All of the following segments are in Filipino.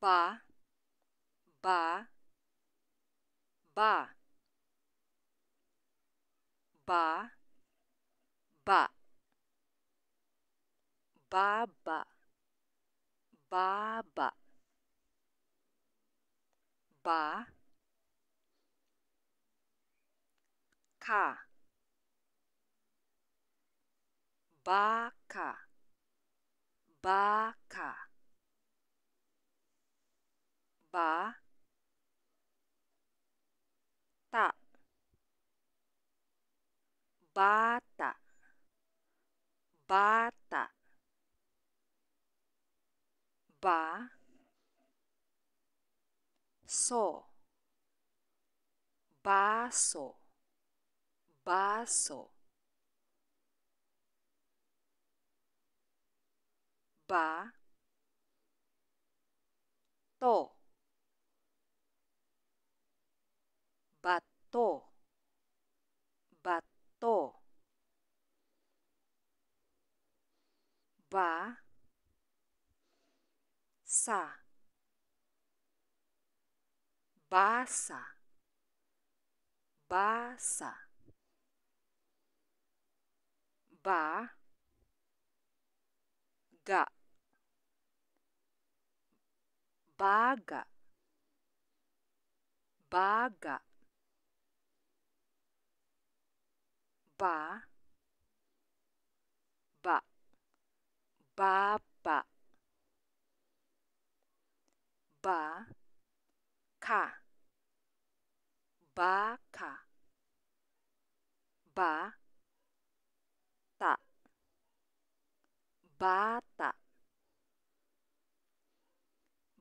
ba ba ba. Ba ba. Ba ba. Ba ba. Ba ka. Ba ka. Ba ka. Ta. Bata. Bata. Ba. So. Baso. Baso. Ba. To ba sa. Basa. Basa. Ba. Ga. Baga. Baga. Ba baba ba. Ka. Baka ba ta. Bata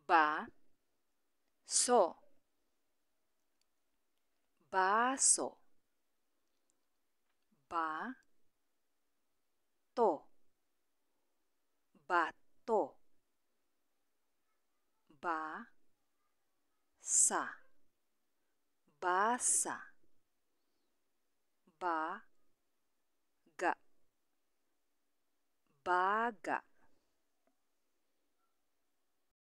ba so. Baso ba to bato. Ba sa. Basa. Ba ga baga